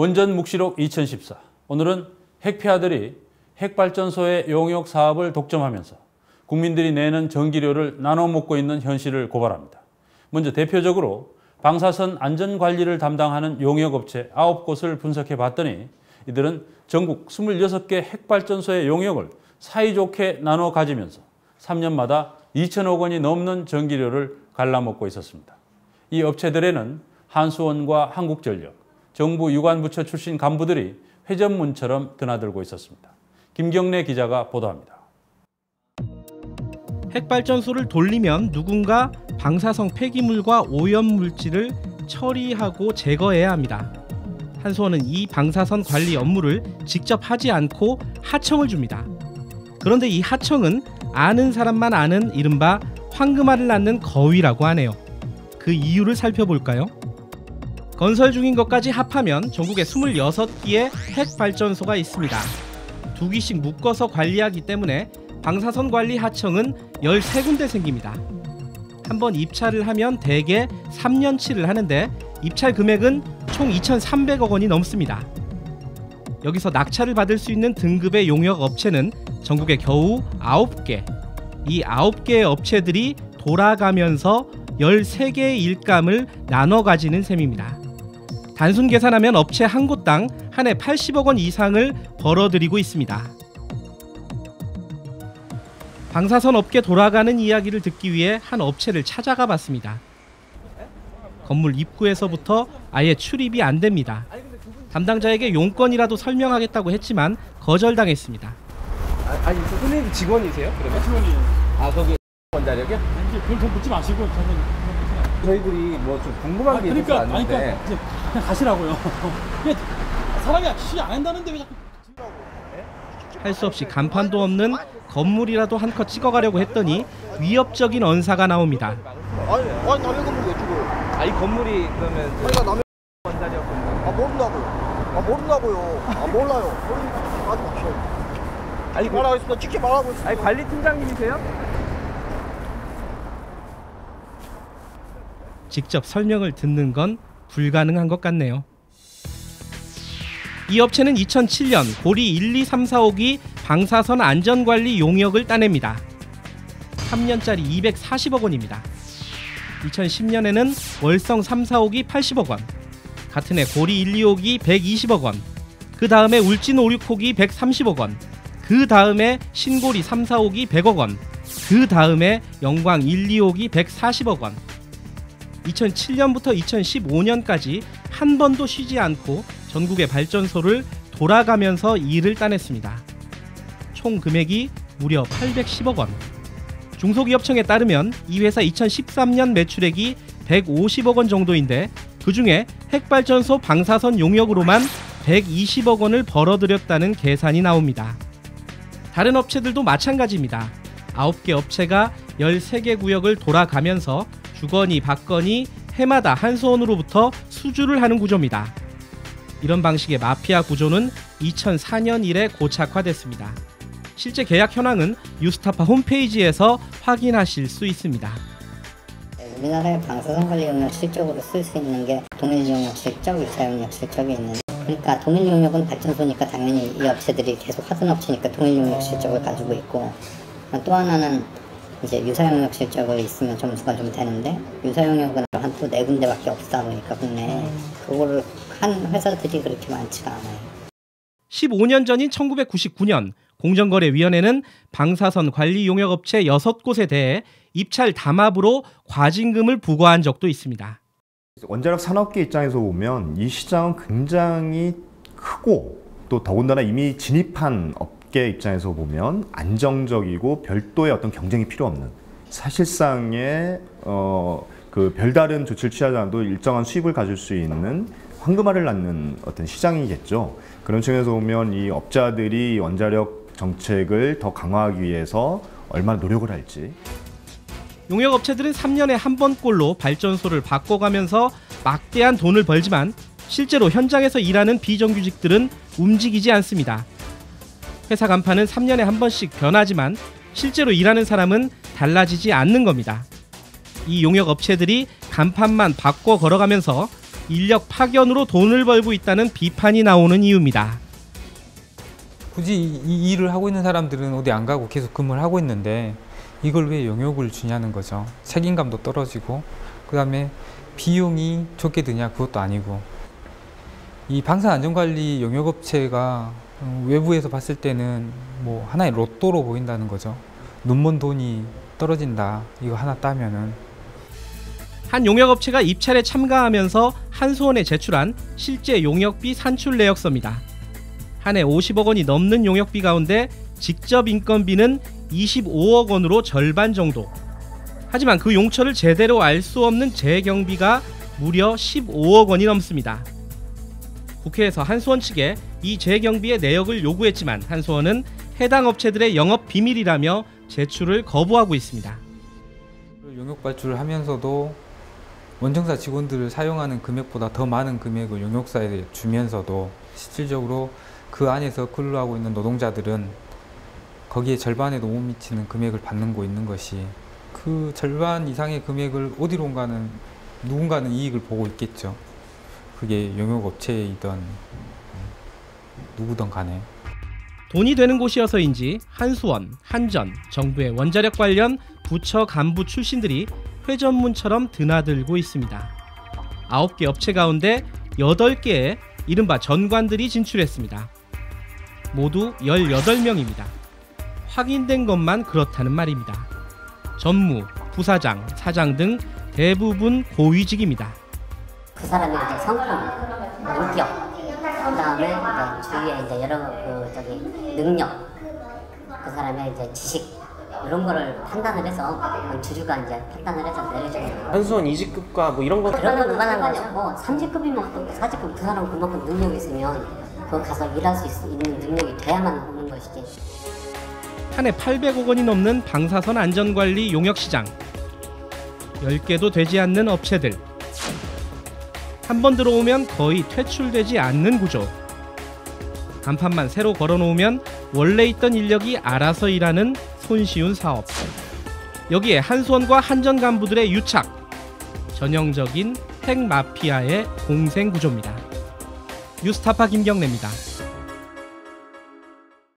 원전 묵시록 2014. 오늘은 핵폐하들이 핵발전소의 용역 사업을 독점하면서 국민들이 내는 전기료를 나눠 먹고 있는 현실을 고발합니다. 먼저 대표적으로 방사선 안전관리를 담당하는 용역업체 9곳을 분석해 봤더니 이들은 전국 26개 핵발전소의 용역을 사이좋게 나눠 가지면서 3년마다 2천억 원이 넘는 전기료를 갈라먹고 있었습니다. 이 업체들에는 한수원과 한국전력, 정부 유관부처 출신 간부들이 회전문처럼 드나들고 있었습니다. 김경래 기자가 보도합니다. 핵발전소를 돌리면 누군가 방사성 폐기물과 오염물질을 처리하고 제거해야 합니다. 한수원은 이 방사선 관리 업무를 직접 하지 않고 하청을 줍니다. 그런데 이 하청은 아는 사람만 아는 이른바 황금알을 낳는 거위라고 하네요. 그 이유를 살펴볼까요? 건설 중인 것까지 합하면 전국에 26기의 핵발전소가 있습니다. 두 기씩 묶어서 관리하기 때문에 방사선 관리 하청은 13군데 생깁니다. 한번 입찰을 하면 대개 3년치를 하는데 입찰 금액은 총 2,300억 원이 넘습니다. 여기서 낙찰을 받을 수 있는 등급의 용역 업체는 전국에 겨우 9개. 이 9개의 업체들이 돌아가면서 13개의 일감을 나눠 가지는 셈입니다. 단순 계산하면 업체 한 곳당 한 해 80억 원 이상을 벌어들이고 있습니다. 방사선 업계 돌아가는 이야기를 듣기 위해 한 업체를 찾아가 봤습니다. 건물 입구에서부터 아예 출입이 안 됩니다. 담당자에게 용건이라도 설명하겠다고 했지만 거절당했습니다. 아, 아니 그 선생님 직원이세요? 그러면? 직원이에요. 아 거기 원자력이요? 이제 그걸 좀 묻지 마시고 저는 저희들이 뭐 좀 궁금한 아, 게 그러니까 있어서 아니 왔는데 그러니까 이제 그냥 가시라고요. 사람이 취안 한다는데 왜 자꾸 할 수 없이 간판도 없는 건물이라도 한컷 찍어가려고 했더니 위협적인 언사가 나옵니다. 아니, 아니 남의 건물 왜 찍어요? 아이 건물이 그러면 아니, 나 남의 원자력 건물 아 모른다고요. 아 모른다고요. 아 몰라요. 모르니까 마세요. 아니 찍지 말라고 했습니다. 찍지 말라고 했습니다. 아니 관리팀장님이세요? 직접 설명을 듣는 건 불가능한 것 같네요. 이 업체는 2007년 고리 1, 2, 3, 4, 5기 방사선 안전관리 용역을 따냅니다. 3년짜리 240억 원입니다. 2010년에는 월성 3, 4, 5기 80억 원, 같은 해 고리 1, 2, 5기 120억 원, 그 다음에 울진 5, 6, 호기 130억 원, 그 다음에 신고리 3, 4, 5기 100억 원, 그 다음에 영광 1, 2, 5기 140억 원, 2007년부터 2015년까지 한 번도 쉬지 않고 전국의 발전소를 돌아가면서 일을 따냈습니다. 총 금액이 무려 810억 원. 중소기업청에 따르면 이 회사 2013년 매출액이 150억 원 정도인데 그 중에 핵발전소 방사선 용역으로만 120억 원을 벌어들였다는 계산이 나옵니다. 다른 업체들도 마찬가지입니다. 9개 업체가 13개 구역을 돌아가면서 주거니 받거니 해마다 한수원으로부터 수주를 하는 구조입니다. 이런 방식의 마피아 구조는 2004년 이래 고착화됐습니다. 실제 계약 현황은 유스타파 홈페이지에서 확인하실 수 있습니다. 우리나라의 방사선 관리 용역 실적으로 쓸 수 있는 게 동일 용역 실적, 유사 용역 실적이 있는데 그러니까 동일 용역은 발전소니까 당연히 이 업체들이 계속 하던 업체니까 동일 용역 실적을 가지고 있고 또 하나는 이제 유사 용역 실적을 있으면 점수가 좀 되는데 유사 용역은 한 또 네 군데밖에 없다 보니까 국내에 그거를 한 회사들이 그렇게 많지가 않아요. 15년 전인 1999년 공정거래위원회는 방사선 관리 용역업체 6곳에 대해 입찰 담합으로 과징금을 부과한 적도 있습니다. 원자력 산업계 입장에서 보면 이 시장은 굉장히 크고 또 더군다나 이미 진입한 업 계 입장에서 보면 안정적이고 별도의 어떤 경쟁이 필요 없는 사실상의 어, 그 별다른 조치를 취하지 않아도 일정한 수입을 가질 수 있는 황금알을 낳는 어떤 시장이겠죠. 그런 측면에서 보면 이 업자들이 원자력 정책을 더 강화하기 위해서 얼마나 노력을 할지 용역업체들은 3년에 한 번꼴로 발전소를 바꿔가면서 막대한 돈을 벌지만 실제로 현장에서 일하는 비정규직들은 움직이지 않습니다. 회사 간판은 3년에 한 번씩 변하지만 실제로 일하는 사람은 달라지지 않는 겁니다. 이 용역 업체들이 간판만 바꿔 걸어가면서 인력 파견으로 돈을 벌고 있다는 비판이 나오는 이유입니다. 굳이 이, 이 일을 하고 있는 사람들은 어디 안 가고 계속 근무를 하고 있는데 이걸 왜 영역을 주냐는 거죠. 책임감도 떨어지고 그다음에 비용이 적게 드냐 그것도 아니고 이 방산 안전관리 영역업체가 어, 외부에서 봤을 때는 뭐 하나의 로또로 보인다는 거죠. 눈먼 돈이 떨어진다 이거 하나 따면은 한 용역업체가 입찰에 참가하면서 한수원에 제출한 실제 용역비 산출 내역서입니다. 한 해 50억 원이 넘는 용역비 가운데 직접 인건비는 25억 원으로 절반 정도. 하지만 그 용처를 제대로 알 수 없는 재경비가 무려 15억 원이 넘습니다. 국회에서 한수원 측에 이 재경비의 내역을 요구했지만 한수원은 해당 업체들의 영업 비밀이라며 제출을 거부하고 있습니다. 용역 발주를 하면서도 원청사 직원들을 사용하는 금액보다 더 많은 금액을 용역사에 주면서도 실질적으로 그 안에서 근로하고 있는 노동자들은 거기에 절반에도 못 미치는 금액을 받는 거 있는 것이 그 절반 이상의 금액을 어디론가는 누군가는 이익을 보고 있겠죠. 그게 용역업체이던 누구든 간에. 돈이 되는 곳이어서인지 한수원, 한전, 정부의 원자력 관련 부처 간부 출신들이 회전문처럼 드나들고 있습니다. 9개 업체 가운데 8개의 이른바 전관들이 진출했습니다. 모두 18명입니다. 확인된 것만 그렇다는 말입니다. 전무, 부사장, 사장 등 대부분 고위직입니다. 그 사람의 이제 성품, 인격, 그 다음에 이제 주위에 이제 여러 그 저기 능력, 그 사람의 이제 지식 이런 거를 판단을 해서 주주가 이제 판단을 해서 내려주는 거예요. 한수원 2직급과 뭐 이런 거 그런 건 무관한 거냐고 3직급이면 또 4직급 그 사람 그만큼 능력이 있으면 그 가서 일할 수 있, 있는 능력이 돼야만 오는 것이지. 한 해 800억 원이 넘는 방사선 안전관리 용역시장 10개도 되지 않는 업체들 한번 들어오면 거의 퇴출되지 않는 구조. 간판만 새로 걸어놓으면 원래 있던 인력이 알아서 일하는 손쉬운 사업. 여기에 한수원과 한전 간부들의 유착. 전형적인 핵 마피아의 공생 구조입니다. 뉴스타파 김경래입니다